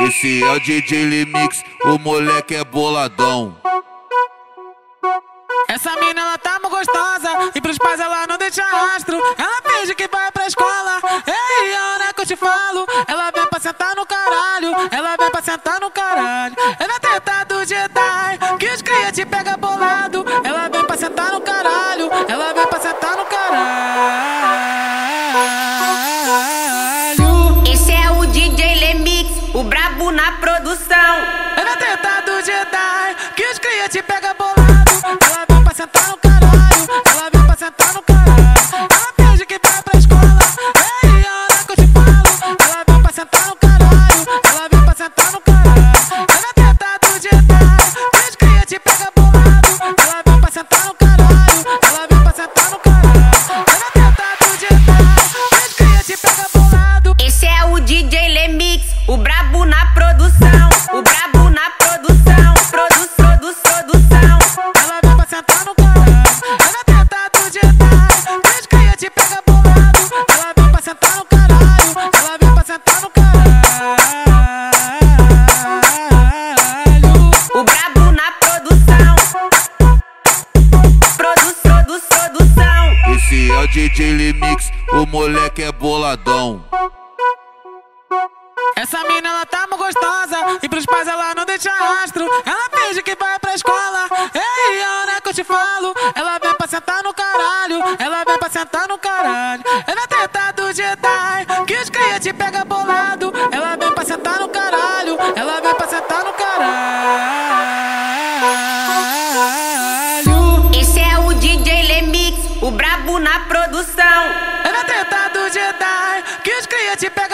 Esse é o DJ Limix, o moleque é boladão. Essa mina ela tá muito gostosa e pros pais ela não deixa rastro. Ela finge que vai pra escola. Ei, Ana, que eu te falo. Ela vem pra sentar no caralho. Ela vem pra sentar no caralho. Ela tenta do Jedi, brabo na O brabo na produção. O brabo na produção. Produ, produ, produção. Ela vem pra sentar no caralho. Ela é tenta do Jedi. Diz que ia te pega bolado. Ela vem pra sentar no caralho. Ela vem pra sentar no caralho. O brabo na produção. Produ, produ, produção. Esse é o DJ Limix, o moleque é boladão. Essa mina ela tá muito gostosa e pros pais ela não deixa rastro. Ela finge que vai pra escola. Ei, Ana, é que eu te falo. Ela vem pra sentar no caralho. Ela vem pra sentar no caralho. Ela tá é treta do Jedi que os cria te pega bolado. Ela vem pra sentar no caralho. Ela vem pra sentar no caralho. Esse é o DJ Lemix, o brabo na produção. Ela tá é treta do Jedi que os cria te pega